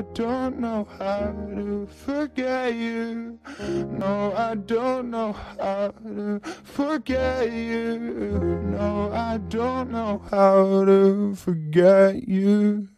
I don't know how to forget you. No, I don't know how to forget you. No, I don't know how to forget you.